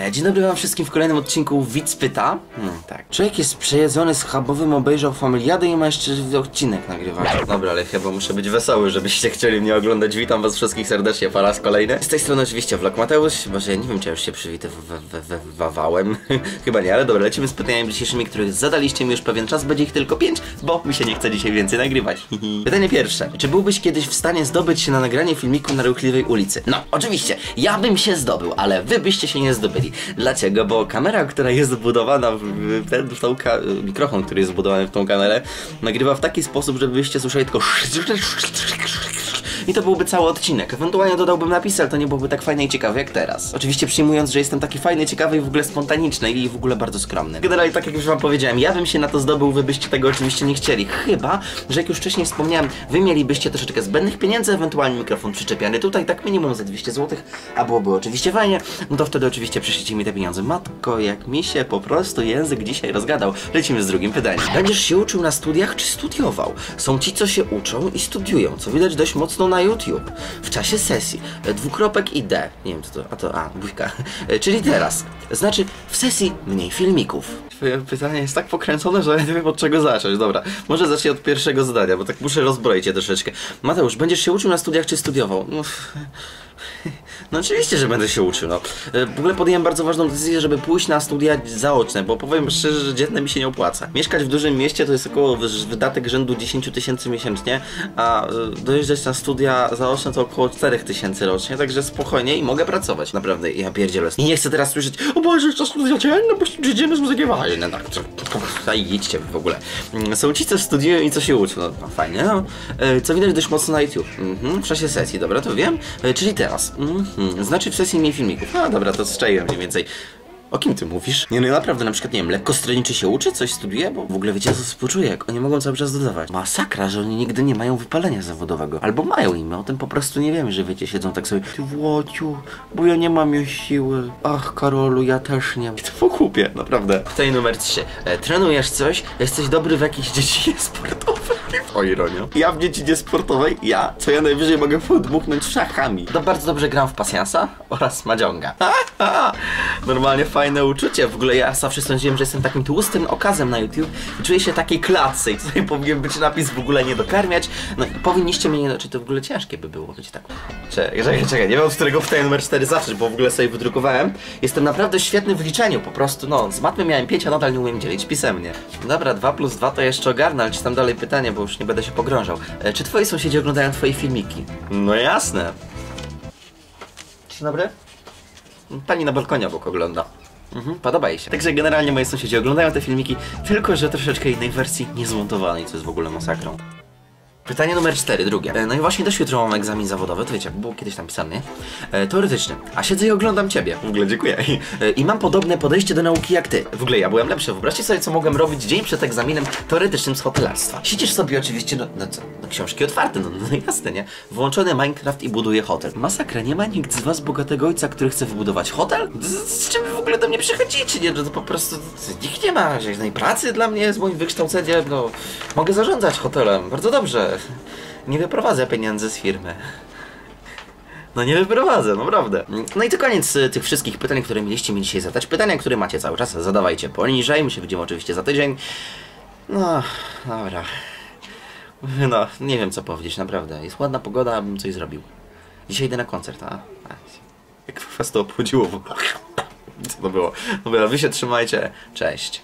E, Dzień dobry wam wszystkim w kolejnym odcinku Widz pyta. Hmm, tak. Człowiek jest przejedzony schabowym, obejrzał familiadę i ma jeszcze odcinek nagrywać. Dobra, ale chyba muszę być wesoły, żebyście chcieli mnie oglądać. Witam was wszystkich serdecznie po raz kolejny. Z tej strony oczywiście Vlog Mateusz. Może ja nie wiem, czy ja już się przywitywałem. chyba nie, ale dobra, lecimy z pytaniami dzisiejszymi, których zadaliście mi już pewien czas. Będzie ich tylko pięć, bo mi się nie chce dzisiaj więcej nagrywać. Pytanie pierwsze. Czy byłbyś kiedyś w stanie zdobyć się na nagranie filmiku na ruchliwej ulicy? No, oczywiście. Ja bym się zdobył, ale wy byście się nie zdobyli. Dlaczego? Bo kamera, która jest wbudowana w, ten, w tą mikrofon, który jest wbudowany w tą kamerę, nagrywa w taki sposób, żebyście słyszeli tylko i to byłby cały odcinek. Ewentualnie dodałbym napis, ale to nie byłoby tak fajne i ciekawe jak teraz. Oczywiście przyjmując, że jestem taki fajny, ciekawy i w ogóle spontaniczny i w ogóle bardzo skromny. Generalnie tak jak już wam powiedziałem, ja bym się na to zdobył, wy byście tego oczywiście nie chcieli. Chyba, że jak już wcześniej wspomniałem, wy mielibyście troszeczkę zbędnych pieniędzy, ewentualnie mikrofon przyczepiany tutaj, tak minimum za 200 zł, a byłoby oczywiście fajnie, no to wtedy oczywiście przyszlicie mi te pieniądze. Matko, jak mi się po prostu język dzisiaj rozgadał. Lecimy z drugim pytaniem. Będziesz się uczył na studiach, czy studiował? Są ci, co się uczą i studiują, co widać dość mocno na YouTube. W czasie sesji. E, Dwukropek i D. Nie wiem co to, a to, a, bójka. E, Czyli teraz. Znaczy, w sesji mniej filmików. Pytanie jest tak pokręcone, że nie wiem od czego zacząć. Dobra, może zacznę od pierwszego zadania, bo tak muszę rozbroić je troszeczkę. Mateusz, będziesz się uczył na studiach, czy studiował? No, no oczywiście, że będę się uczył, no. E, W ogóle podjąłem bardzo ważną decyzję, żeby pójść na studia zaoczne, bo powiem szczerze, że dzienne mi się nie opłaca. Mieszkać w dużym mieście to jest około wy- wydatek rzędu 10 tysięcy miesięcznie, a e, dojeżdżać na studia zaoczne to około 4 tysięcy rocznie, także spokojnie i mogę pracować. Naprawdę, ja pierdzielę. I nie chcę teraz słyszeć, o Boże, to studia dzienne, bo z muzyki ważne. No, to- to- idźcie w ogóle. Mm, Są ci, co studiują i co się uczą. No, no fajnie, no. E, Co widać dość mocno na YouTube. Mhm, w czasie sesji, dobra, to wiem. E, Czyli teraz. Mhm, znaczy w sesji mniej filmików. A dobra, to strzeliłem mniej więcej. O kim ty mówisz? Nie no naprawdę na przykład, nie wiem, lekko stroniczy się uczy, coś studiuje, bo w ogóle wiecie co współczuję, jak oni mogą cały czas dodawać. Masakra, że oni nigdy nie mają wypalenia zawodowego. Albo mają i my o tym po prostu nie wiemy, że wiecie, siedzą tak sobie Ty Włociu, bo ja nie mam już siły. Ach Karolu, ja też nie. I to po kupie, naprawdę. Pytanie numer 3. E, trenujesz coś? Jesteś dobry w jakiejś dziedzinie sportowej? O ironio. Ja w dziedzinie sportowej, ja, co ja najwyżej mogę podmuchnąć szachami. To bardzo dobrze gram w pasjansa oraz madziąga. Normalnie fajne uczucie. W ogóle ja zawsze sądziłem, że jestem takim tłustym okazem na YouTube i czuję się takiej klatce i tutaj powinien być napis w ogóle nie dokarmiać. No i powinniście mnie nie... Czy to w ogóle ciężkie by było być tak? Czekaj, czekaj, czekaj. Nie wiem, od którego pytanie numer 4 zacząć, bo w ogóle sobie wydrukowałem. Jestem naprawdę świetny w liczeniu, po prostu no. Z matmy miałem 5, a nadal nie umiem dzielić pisemnie. Dobra, 2 plus 2 to jeszcze ogarnę, ale czytam dalej pytanie, bo już nie będę się pogrążał. E, czy twoi sąsiedzi oglądają twoje filmiki? No jasne. Dzień dobry. Pani na balkonie obok ogląda. Mhm, podoba jej się. Także generalnie moi sąsiedzi oglądają te filmiki, tylko że troszeczkę innej wersji niezmontowanej, co jest w ogóle masakrą. Pytanie numer 4, drugie. E, No i właśnie też jutro mam egzamin zawodowy, to wiecie, było kiedyś tam pisane? E, teoretyczny. A siedzę i oglądam ciebie. W ogóle dziękuję. E, I mam podobne podejście do nauki jak ty. W ogóle ja byłem lepszy. Wyobraźcie sobie, co mogłem robić dzień przed egzaminem teoretycznym z hotelarstwa. Siedzisz sobie oczywiście, no, no co, no książki otwarte, no, no jasne, nie? Włączony Minecraft i buduje hotel. Masakra, nie ma nikt z was bogatego ojca, który chce wybudować hotel? Z, z czym wy w ogóle do mnie przychodzicie, nie? No to po prostu nikt nie ma żadnej pracy dla mnie z moim wykształceniem, no. Mogę zarządzać hotelem, bardzo dobrze. Nie wyprowadzę pieniędzy z firmy. No nie wyprowadzę, naprawdę. No i to koniec y, tych wszystkich pytań, które mieliście mi dzisiaj zadać. Pytania, które macie cały czas, zadawajcie poniżej. My się widzimy oczywiście za tydzień. No, dobra. No, nie wiem co powiedzieć, naprawdę. Jest ładna pogoda, abym coś zrobił. Dzisiaj idę na koncert, a? jak was to obchodziło w ogóle? Co to było? Dobra, wy się trzymajcie. Cześć.